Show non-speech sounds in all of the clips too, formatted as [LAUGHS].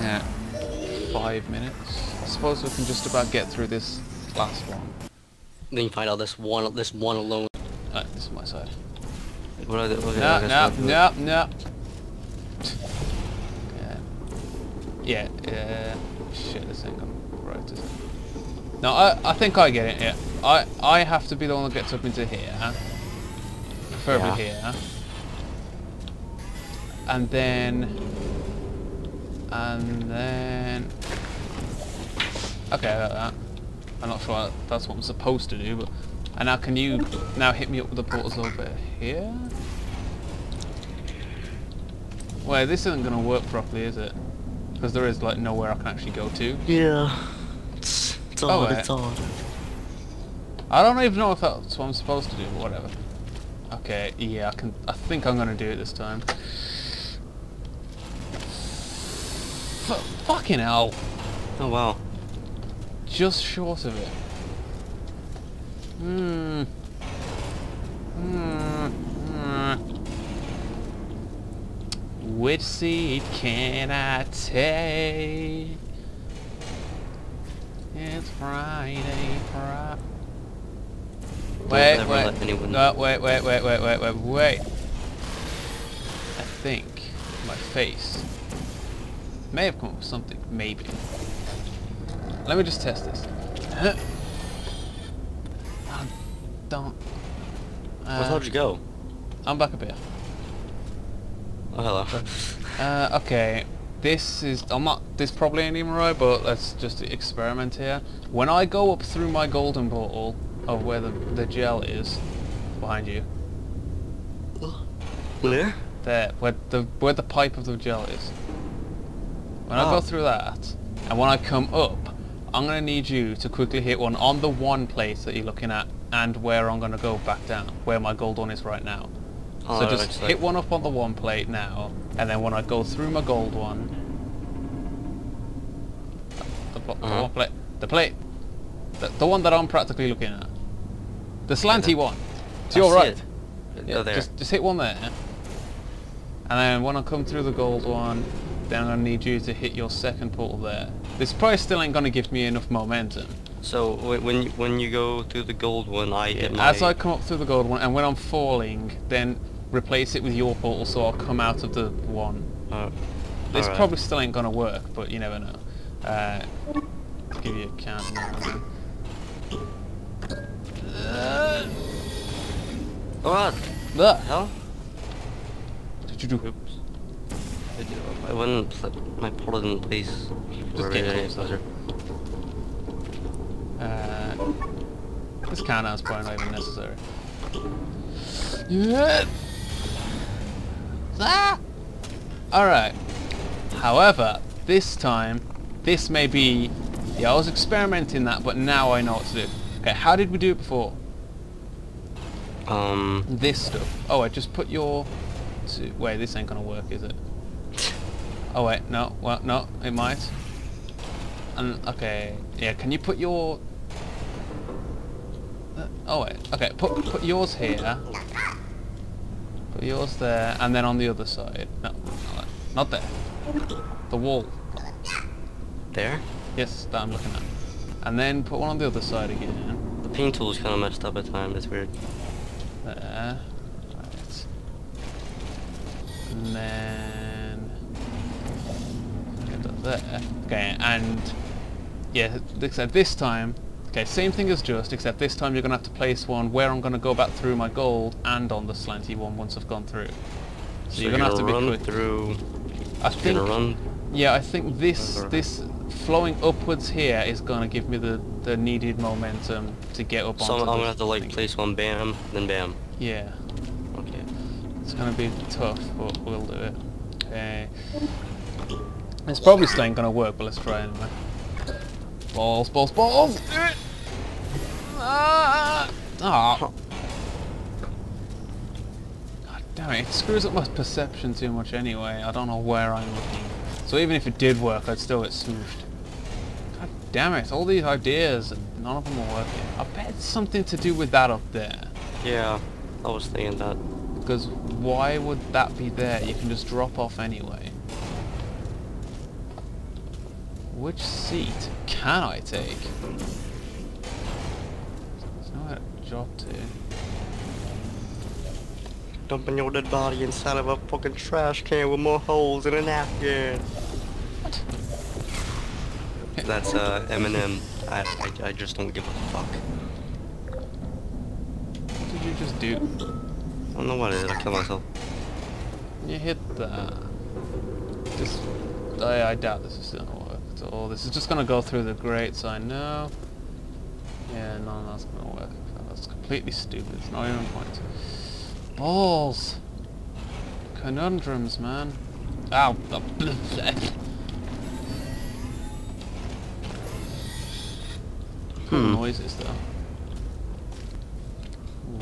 Yeah. Five minutes. I suppose we can just about get through this last one. Then you find out this one, this one alone. Alright, this is my side. What are the, okay, No, I guess no, no, no. Yeah, yeah. Shit, this ain't gonna right, is it? No, I, I think I get it. Yeah, I, I have to be the one that gets up into here, preferably Yeah. here, and then, and then. Okay, I got that. I'm not sure that's what I'm supposed to do, but. And now, can you now hit me up with the portals over here? Well, this isn't going to work properly, is it? Because there is like nowhere I can actually go to. Yeah. It's, it's Oh, odd, it's odd. I don't even know if that's what I'm supposed to do, but whatever. Okay, yeah, I can. I think I'm going to do it this time. F fucking hell! Oh wow. Just short of it. Hmm. Hmm. Hmm. Which seat can I take? It's Friday, Friday. Wait, never wait, no, wait, wait, wait, wait, wait, wait, wait. I think my face may have come up with something, maybe. Let me just test this. I don't. Where Uh, how'd you go? I'm back up here. Oh hello. [LAUGHS] Uh, okay. This is. I'm not. This probably ain't even right, but let's just experiment here. When I go up through my golden portal of where the the gel is, behind you, Where? there, where the where the pipe of the gel is. When I Oh. go through that, and when I come up, I'm gonna need you to quickly hit one on the one place that you're looking at, and where I'm gonna go back down, where my gold one is right now. Oh, so just hit like- one up on the one plate now, and then when I go through my gold one, the, pl- the Uh-huh. one plate, the plate, the, the one that I'm practically looking at, the slanty one, to I your right. Yeah. Just, just hit one there. And then when I come through the gold one, then I'm going to need you to hit your second portal there. This probably still ain't going to give me enough momentum. So when you, when you go through the gold one, I hit my. As I come up through the gold one, and when I'm falling, then replace it with your portal so I'll come out of the one. Uh, This alright. probably still ain't going to work, but you never know. Uh, give you a count now. Uh, What? the Hell? What did you do? Oops. I wouldn't put my portal in place. Just get closer. Uh, this countdown's probably not even necessary. Yeah. Ah! Alright. However, this time, this may be... Yeah, I was experimenting that, but now I know what to do. Okay, how did we do it before? Um. This stuff. Oh, I just put your... Wait, this ain't gonna work, is it? Oh wait, no, well, no, it might. And okay, yeah. Can you put your? Uh, oh wait, okay. Put put yours here. Put yours there, and then on the other side. No, no, not there. The wall. There? Yes, that I'm looking at. And then put one on the other side again. The paint tool's kind of messed up at times. It's weird. There. Right. And then there. Okay, and yeah, except this time, okay, same thing as just, except this time you're gonna have to place one where I'm gonna go back through my gold and on the slanty one once I've gone through. So, So you're gonna, have to be quick. through. I think. run. Yeah, I think this Over. this flowing upwards here is gonna give me the the needed momentum to get up So I'm, I'm gonna have to like thing. place one, bam, then bam. Yeah. Okay. It's gonna be tough, but we'll do it. Okay. It's probably still ain't gonna work, but let's try anyway. Balls, balls, balls! Ah! Ah! God damn it, it screws up my perception too much anyway. I don't know where I'm looking. So even if it did work, I'd still get smooshed. God damn it, all these ideas and none of them are working. I bet it's something to do with that up there. Yeah, I was thinking that. Because why would that be there? You can just drop off anyway. Which seat can I take? There's nowhere to drop to. Dumping your dead body inside of a fucking trash can with more holes in a napkin. What? That's uh, Eminem. I, I, I just don't give a fuck. What did you just do? I don't know what it is. I killed myself. You hit that. This, I, I doubt this is gonna work all. This is just gonna go through the grates, I know. Yeah, none of that's gonna work. That's completely stupid. It's not even a point. Balls! Conundrums, man. Ow! Hmm. noises, though.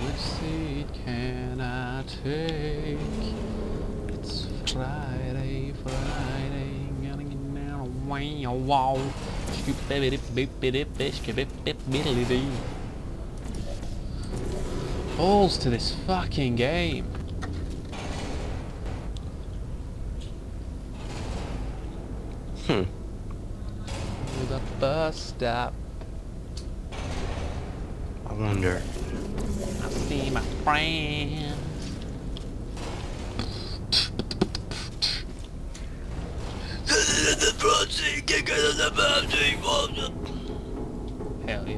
Which seat can I take? It's Friday, Friday, gotta get down wow wow. Balls to this fucking game. Hmm. The bus stop. I wonder. I see my friends. Hell yeah.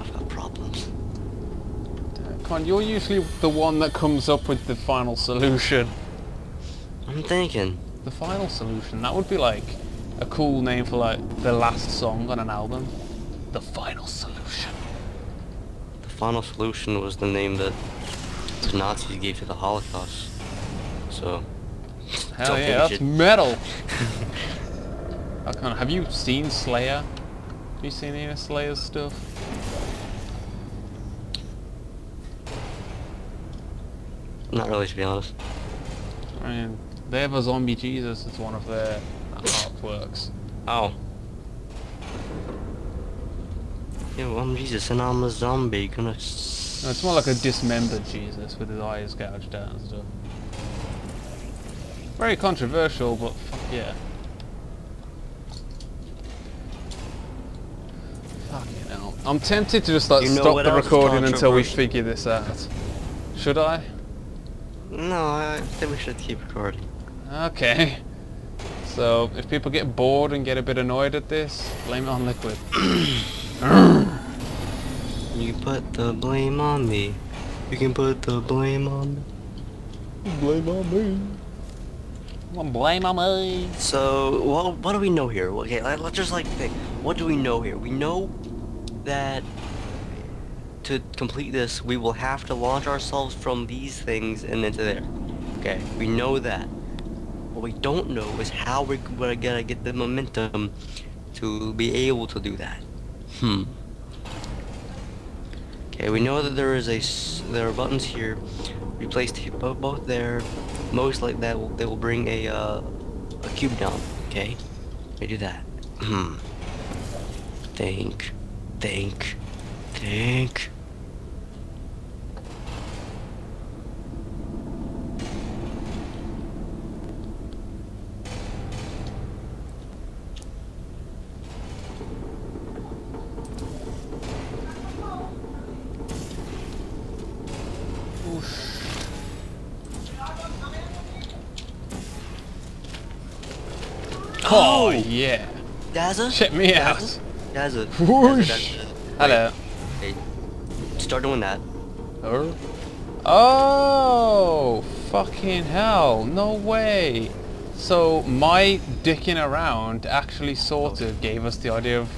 I've got problems. Come on, you're usually the one that comes up with the final solution. I'm thinking. The final solution, that would be like a cool name for like the last song on an album. The final solution. The final solution was the name that the Nazis gave to the Holocaust. So, Hell yeah, that's metal! [LAUGHS] I can't, have you seen Slayer? Have you seen any of Slayer's stuff? not really to be honest. I mean, they have a zombie Jesus It's one of their artworks. Oh. Yo, I'm Jesus and I'm a zombie. Gonna. No, it's more like a dismembered Jesus with his eyes gouged out and stuff. Very controversial, but fuck yeah. Fucking hell. I'm tempted to just like You know stop the recording until we figure this out. Should I? No, I think we should keep recording. Okay. So, if people get bored and get a bit annoyed at this, blame it on Liquid. [COUGHS] [COUGHS] You put the blame on me. You can put the blame on me. blame on me. Blame on me. So, what, what do we know here? Okay, let's just like think. What do we know here? We know that to complete this, we will have to launch ourselves from these things and into there. Okay, we know that. What we don't know is how we're gonna get the momentum to be able to do that. Hmm. Okay, we know that there is a there are buttons here. We placed both there. Most like that, will, they will bring a uh, a cube down. Okay, we do that. Hmm. Think, think, think. Oh, yeah. Daza? Check me out. Daza. Uh, Whoosh. Daza. Uh, Hello. Wait, start doing that. Oh. Oh, fucking hell. No way. So my dicking around actually sort of gave us the idea of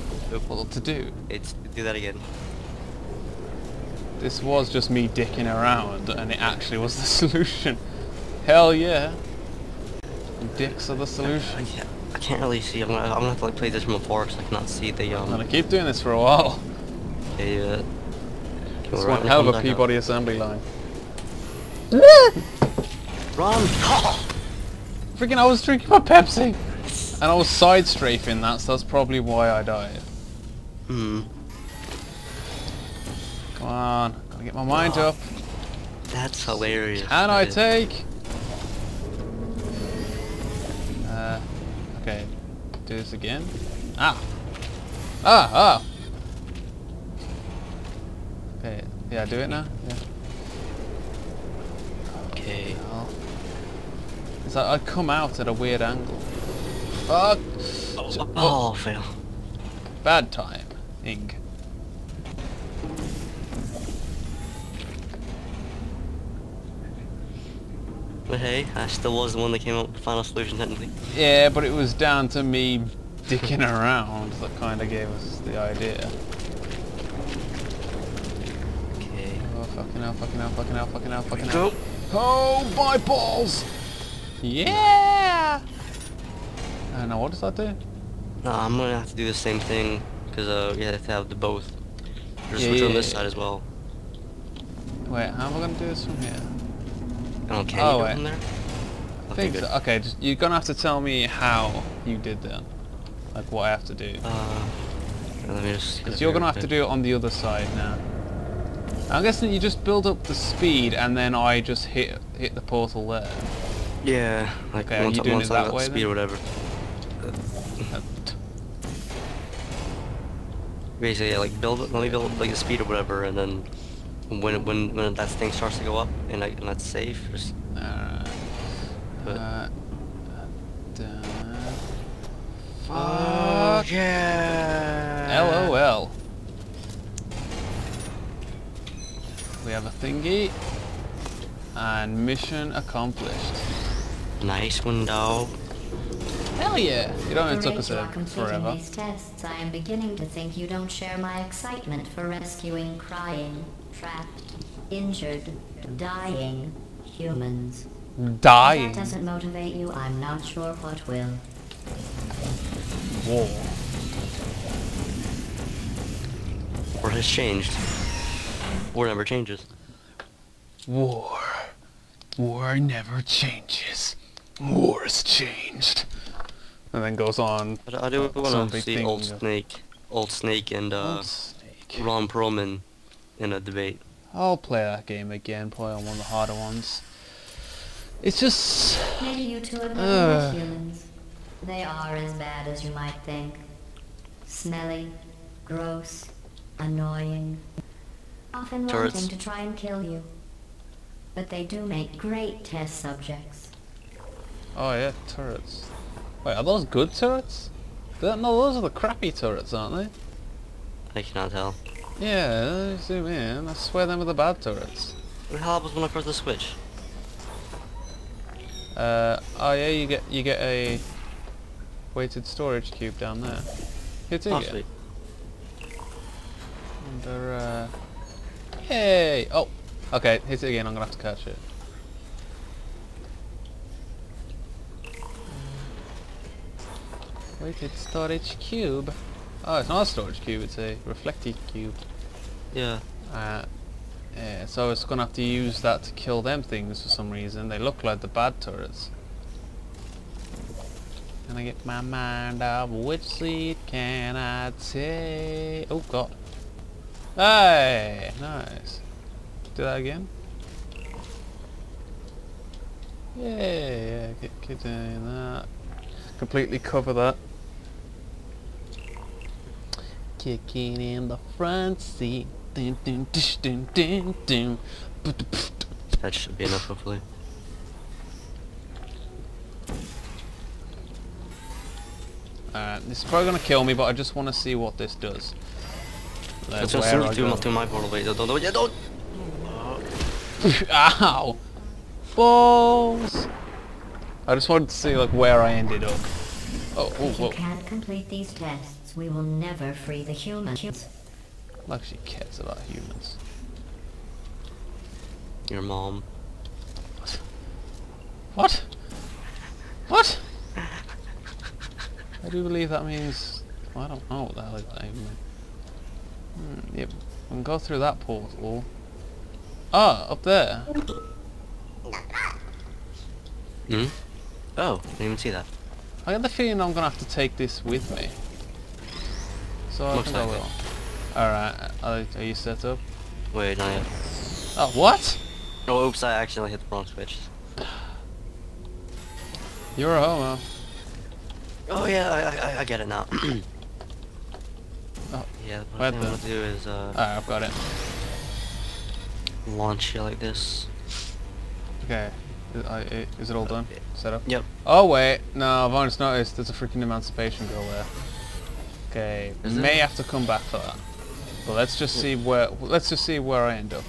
what to do. It's do that again. This was just me dicking around and it actually was the [LAUGHS] solution. Hell yeah. Dicks are the [LAUGHS] I solution. I can't really see. I'm gonna, I'm gonna have to like play this from afar because I cannot see the I'm um. gonna keep doing this for a while. The, uh, It's one hell of a. P-body assembly line. Run! [LAUGHS] Freaking I was drinking my Pepsi! And I was side strafing that, so that's probably why I died. hmm. Come on, gotta get my mind up. That's hilarious. Can I That is- take? Do this again. Ah. Ah, ah. Okay, yeah, do it now. Yeah. Okay. It's like I come out at a weird angle. Fuck! Oh, oh, fail. Bad time. Ing. But hey, I still was the one that came up with the final solution technically. Yeah, but it was down to me dicking around that kind of gave us the idea. Okay. Oh, fucking hell, fucking hell, fucking hell, fucking hell, fucking Go. hell. Oh, my balls! Yeah! And now what does that do? No, I'm gonna have to do the same thing because uh, you have to have the both. There's Yeah, switch on this yeah. side as well. Wait, how am I going to do this from here? Oh, can Oh, you go wait. from there? I Okay, think so. Okay, just, you're to have to tell me how you did that. Like what I have to do. Uh, let me just. Because you're to have to do it on the other side now. I'm guessing you just build up the speed and then I just hit hit the portal there. Yeah, like Okay, once, you doing once it I that got way speed then? or whatever. [LAUGHS] Basically, yeah, like build let me build up like the speed or whatever, and then when when when that thing starts to go up and, like, and that's safe, just Alright. But- Uh, done. Fuck. yeah. LOL. We have a thingy. And mission accomplished. Nice one, window. Hell yeah! It only The took rate us you a are completing forever. these tests, I am beginning to think you don't share my excitement for rescuing crying, trapped, injured, dying humans. If Dying. that doesn't motivate you, I'm not sure what will. War. What has changed? War never changes. War. War never changes. War has changed. And then goes on. But I do want to see Old Snake, Old Snake, and uh, Old Snake. Ron Perlman in a debate. I'll play that game again, probably on one of the harder ones. It's just... Maybe you two are better Ugh. than humans. They are as bad as you might think. Smelly, gross, annoying. Often Turrets. wanting to try and kill you. But they do make great test subjects. Oh yeah, turrets. Wait, are those good turrets? No, those are the crappy turrets, aren't they? I cannot tell. Yeah, zoom in. I swear them are the bad turrets. What the hell happens when I press the switch? Uh, oh yeah, you get you get a weighted storage cube down there. Here, take Oh, it. Under, uh... Hey! Oh! Okay, hit it again, I'm gonna have to catch it. Weighted storage cube. Oh, it's not a storage cube, it's a reflective cube. Yeah. Uh, yeah, so it's gonna have to use that to kill them things for some reason. They look like the bad turrets. Can I get my mind off which seat can I take? Oh god. Hey! Nice. Do that again. Yeah, yeah, get, get doing that. Completely cover that. Kicking in the front seat. Dun, dun, dish, dun, dun, dun. That should be enough, hopefully. Alright, this is probably gonna kill me, but I just want to see what this does. Let's That's just where send I you to, go. my- to my portal. Wait, don't, don't, don't, yeah, don't! Ow! Balls! I just wanted to see like where I ended up. Oh, oh, If you whoa. can't complete these tests, we will never free the humans. Like she cares about humans. Your mom. What? What? I do believe that means... I don't know what the hell that even means. Hmm, yep, we can go through that portal. Ah, up there. Hmm? Oh, didn't even see that. I get the feeling I'm gonna have to take this with me. So I Looks think like it. will. Alright, are, are you set up? Wait, not yet. Oh, what? Oh, oops, I accidentally hit the wrong switch. You're a homo. Oh yeah, I, I, I get it now. [CLEARS THROAT] oh. Yeah, what I I'm gonna do is uh, Alright, I've got it. launch it like this. Okay. Is, I, i- is it all done? Set up? Yep. Oh wait, no, I've just noticed there's a freaking Emancipation Grill there. Okay, Is may there? have to come back for that. But let's just see where, let's just see where I end up.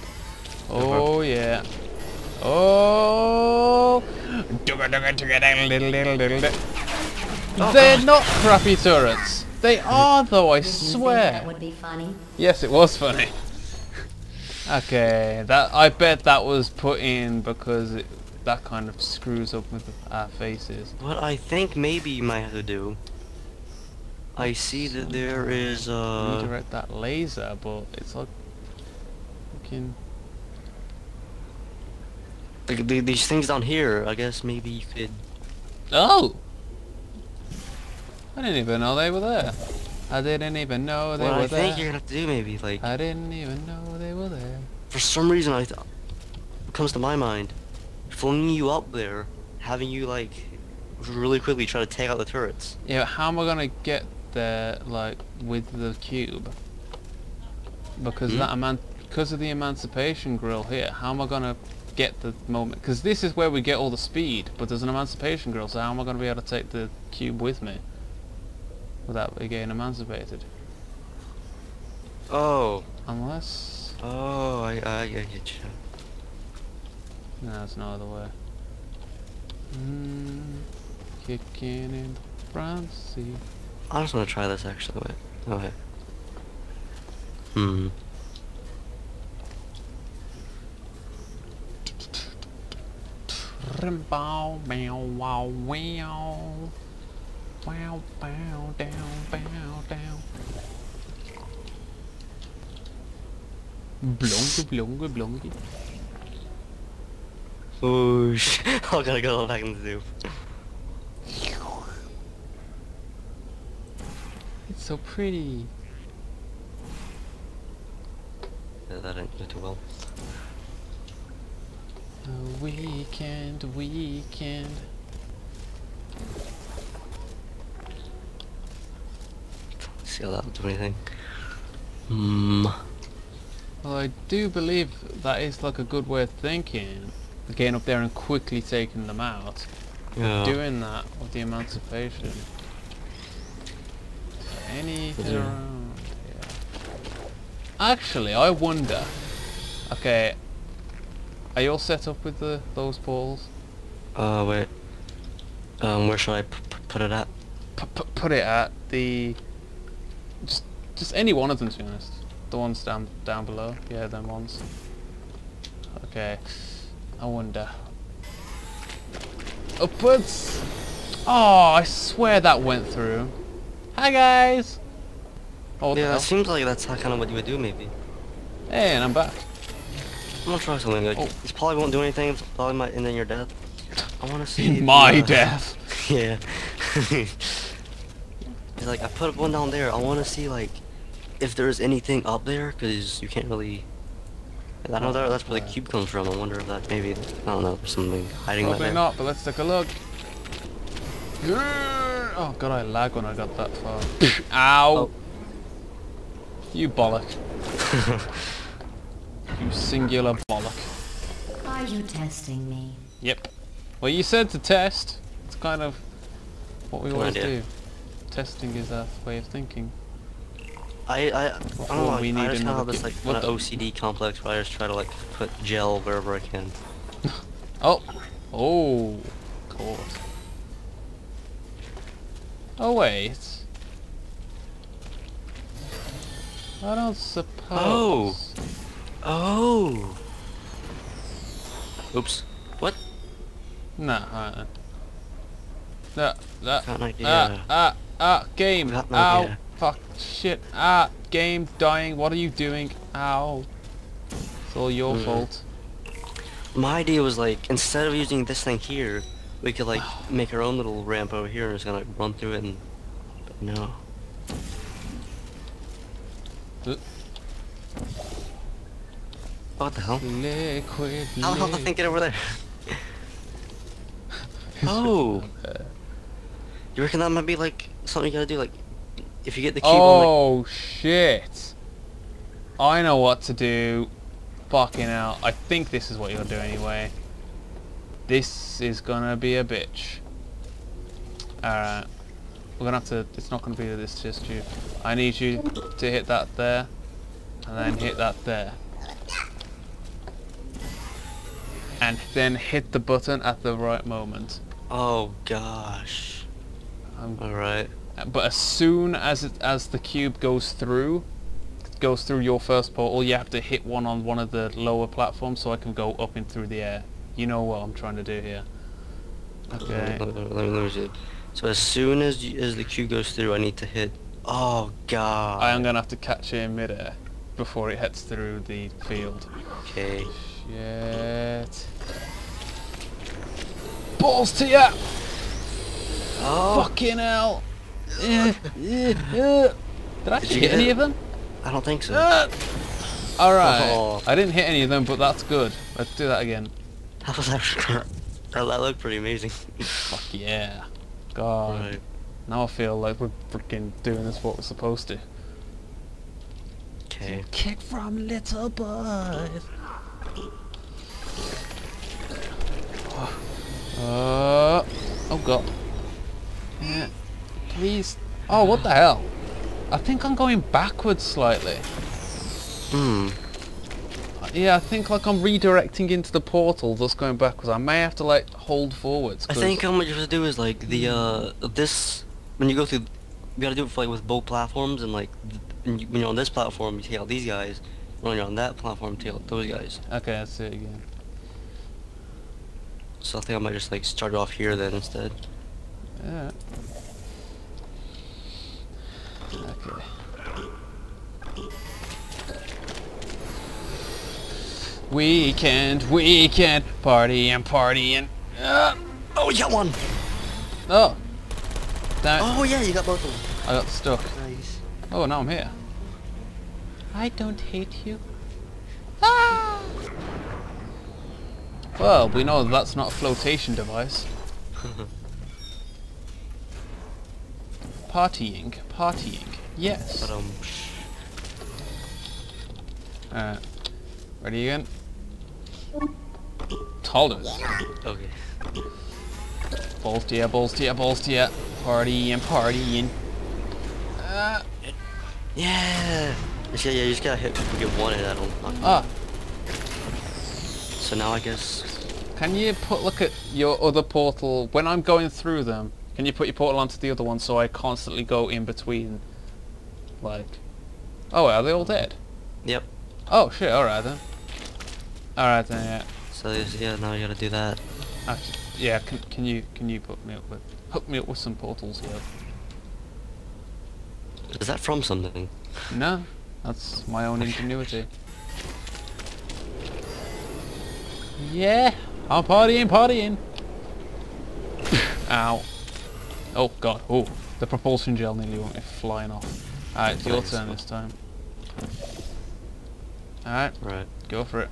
Oh yeah. Oh! oh They're not crappy turrets. They are though, I Did you think that swear. would be funny? Yes, it was funny. Okay, that I bet that was put in because it, that kind of screws up with our faces. What I think maybe you might have to do. I see that there is uh. redirect that laser, but it's like fucking. Like, these things down here. I guess maybe you could. Oh! I didn't even know they were there. I didn't even know they what were I think there. you're gonna have to do maybe like I didn't even know they were there. for some reason I th- comes to my mind, flinging you up there, having you like really quickly try to take out the turrets. Yeah, how am I gonna get there, like, with the cube? Because Hmm? that eman- because of the emancipation grill here, how am I gonna get the moment? Because this is where we get all the speed, but there's an emancipation grill, so how am I gonna be able to take the cube with me? Without it getting emancipated? Oh, Unless... oh, I I, I get you. No, there's no other way. Mm, kicking in seat. I just want to try this actually. Wait. Okay. Hmm. Bow, bow, wow, wow. Wow, bow, down, bow, down. Blonky, blonky, blonky. Oh sh! [LAUGHS] I gotta go back in the zoo. So pretty. Yeah, that didn't go too well. A weekend, weekend. See how that will do anything. Hmm. Well, I do believe that is like a good way of thinking. Getting up there and quickly taking them out. Yeah. Doing that with the emancipation. Anything around here? Actually, I wonder. Okay. Are you all set up with the those balls? Uh, wait. Um, where should I put it at? P- p- put it at the. Just, just any one of them, to be honest. The ones down down below. Yeah, them ones. Okay. I wonder. Upwards. Oh, I swear that went through. Hi guys. Oh, yeah, it seems like that's kind of what you would do, maybe. Hey, and I'm back. I'm gonna try something. Like, Oh. This probably won't do anything. It's probably might end in your death. I want to see. [LAUGHS] My uh, death. [LAUGHS] yeah. [LAUGHS] it's like I put one down there. I want to see like if there's anything up there, because you can't really. I don't know that that's where the cube comes from. I wonder if that maybe I don't know. Something hiding Probably not, but let's take a look. Oh god, I lag when I got that far. [LAUGHS] Ow! Oh. You bollock. [LAUGHS] You singular bollock. Are you testing me? Yep. Well, you said to test. It's kind of what we Good always idea. do. Testing is our way of thinking. I I I don't know. will we I need just kind have this kid? like What kind of the- OCD complex where I just try to like put gel wherever I can. [LAUGHS] Oh! Oh! Caught. Oh wait. I don't suppose. Oh. Oh. Oops. What? Nah. Nah, nah, Got an idea. ah, ah, ah, game, Got an ow, idea. fuck, shit, ah, game, dying, what are you doing, ow. It's all your Mm. fault. My idea was like instead of using this thing here, we could like make our own little ramp over here and just kind of like, run through it and. But no. Uh, what the hell? Liquid, How the hell did I think it over there? [LAUGHS] oh. You reckon that might be like something you gotta do like if you get the on Oh shit! I know what to do. Fucking hell. I think this is what you'll do anyway. This is gonna be a bitch. Alright. We're gonna have to, it's not gonna be this just you. I need you to hit that there. And then hit that there. And then hit the button at the right moment. Oh gosh. Um, Alright. but as soon as it, as the cube goes through, goes through your first portal, you have to hit one on one of the lower platforms so I can go up and through the air. You know what I'm trying to do here. Okay. Let, me- let me, let me see. So as soon as you, as the cube goes through, I need to hit. Oh god. I am gonna have to catch it in midair before it heads through the field. Okay. Shit. Balls to ya! Oh. Fucking hell! Did I actually you hit hit any it? of them? I don't think so. Ah! Alright. Oh. I didn't hit any of them, but that's good. Let's do that again. [LAUGHS] That was actually. [LAUGHS] That, that looked pretty amazing. Fuck yeah. God. Right. Now I feel like we're freaking doing this what we're supposed to. Okay. Kick from little boys. Uh, oh god. Yeah. Please. Oh, what the hell? I think I'm going backwards slightly. Hmm. Yeah, I think like I'm redirecting into the portal, thus going backwards. I may have to like hold forwards. I think what you have to do is like the uh this when you go through, you gotta do it for like with both platforms and like th- when, you, when you're on this platform you take out these guys, when you're on that platform you take out those guys. Okay, do it again. So I think I might just like start off here then instead. Yeah. Okay. Weekend, weekend, party and partying. Uh, Oh, you got one! oh. Damn it. Oh yeah, you got both of them. I got stuck. Nice. Oh, now I'm here. I don't hate you. Ah! Well, we know that's not a flotation device. [LAUGHS] Partying, partying. Yes. But Alright. Ready again? Told us. okay. Balls to ya, balls to ya, balls to ya. Partying, partying. Uh, Yeah. Yeah, yeah, you just gotta hit. We get one hit at them. ah, So now I guess. can you put look at your other portal when I'm going through them? Can you put your portal onto the other one so I constantly go in between? Like, oh, are they all dead? Yep. Oh shit! All right then. All right then. Yeah. So yeah, now you gotta do that. Actually, yeah. Can can you can you put me up with hook me up with some portals here? Is that from something? No, that's my own ingenuity. Yeah, I'm partying, partying. Ow. Oh god, oh, the propulsion gel nearly went flying off. Alright, it's your turn this time. Alright, Right. go for it.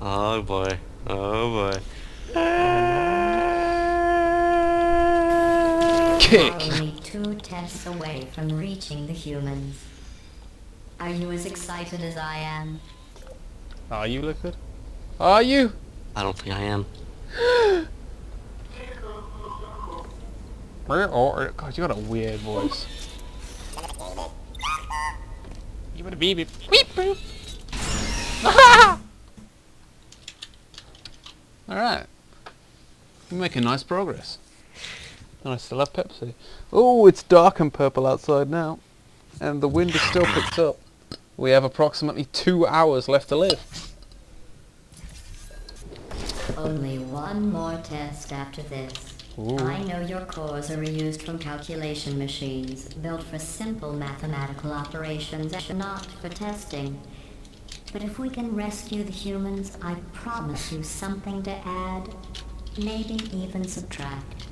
Oh boy. Oh boy. Kick! Only two tests away from reaching the humans. Are you as excited as I am? Are you liquid? Are you? I don't think I am. [GASPS] Oh, God, you got a weird voice. You better beep beep. Beep boop. [LAUGHS] Alright. We're making nice progress. And I still have Pepsi. Oh, it's dark and purple outside now. And the wind is still picked up. We have approximately two hours left to live. Only one more test after this. Ooh. I know your cores are reused from calculation machines, built for simple mathematical operations and not for testing. But if we can rescue the humans, I promise you something to add, maybe even subtract.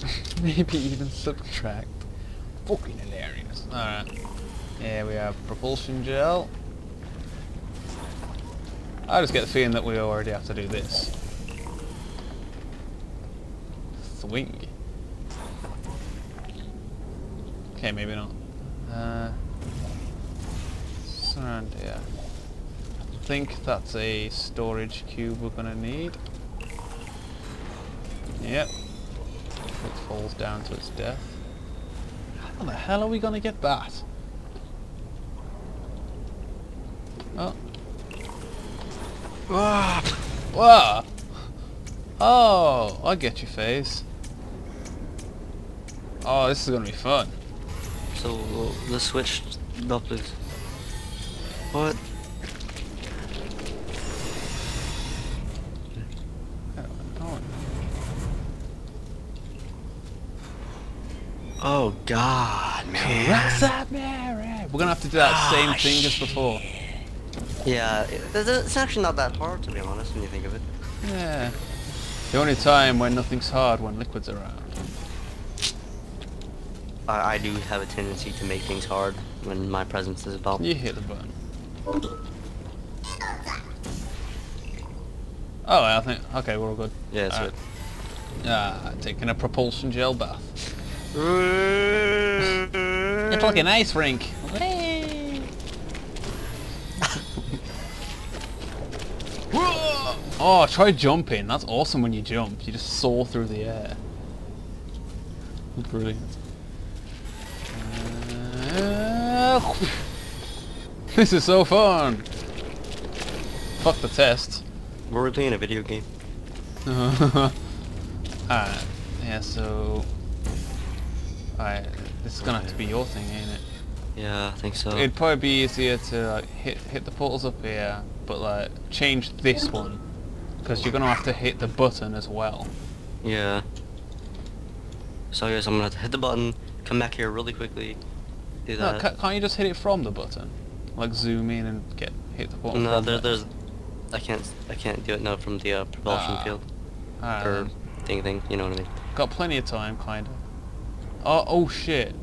[LAUGHS] Maybe even subtract. Fucking hilarious. Alright. Here we have propulsion gel. I just get the feeling that we already have to do this. Swing. Okay, maybe not. Uh, around here. I think that's a storage cube we're gonna need. Yep. It falls down to its death. How the hell are we gonna get that? Oh. Ah. Whoa! Oh, I get your face. Oh, this is gonna be fun. So the switch is what? Oh, Oh God, man. Roxanne Mary! We're gonna have to do that same Ah, thing as before. Yeah, it's actually not that hard to be honest when you think of it. Yeah. The only time when nothing's hard when liquid's are around. I, I do have a tendency to make things hard when my presence is about. You hit the button. Oh, I think. Okay, we're all good. Yeah, that's Alright. Ah, taking a propulsion gel bath. It's like an ice rink. [LAUGHS] Oh, try jumping. That's awesome when you jump. You just soar through the air. Brilliant. Uh, [LAUGHS] this is so fun. Fuck the test. We're playing a video game. [LAUGHS] Alright, yeah, so... Alright, this is gonna have to be your thing, ain't it? Yeah, I think so. It'd probably be easier to like, hit hit the portals up here, but like change this one, because you're gonna have to hit the button as well. Yeah. So guess I'm gonna have to hit the button, come back here really quickly, do No, that. ca- can't you just hit it from the button? Like zoom in and get hit the portal. no, there, there? there's. I can't. I can't do it now from the uh, propulsion Ah. field Alright, or thing thing. You know what I mean? got plenty of time, kind of. Oh, oh shit.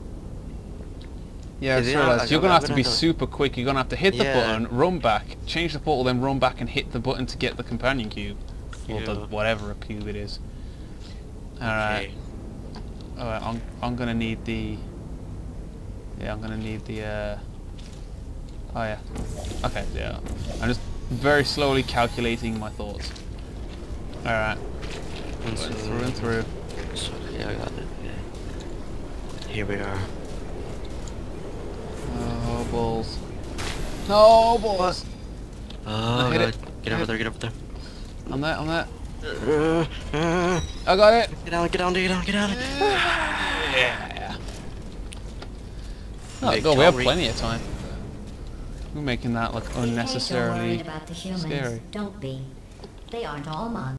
Yeah, I Yeah, just realised you're gonna have to be super quick. You're gonna have to hit the Yeah. button, run back, change the portal, then run back and hit the button to get the companion cube, or the whatever a cube it is. All right. Okay. Alright, I'm, I'm gonna need the... Yeah, I'm gonna need the, uh... Oh yeah. Okay, yeah. I'm just very slowly calculating my thoughts. Alright. So- through and through. So, yeah, I got it. Yeah. Here we are. Oh, balls. No, balls! Oh, hit God. it. Get over there, get over there. I'm there, I'm there. Uh, uh, I got it! get down, get down, get down, get down. Yeah. Oh god, we have plenty of time. We're making that look Hey, Don't worry unnecessarily scary. Don't be. They aren't all monsters.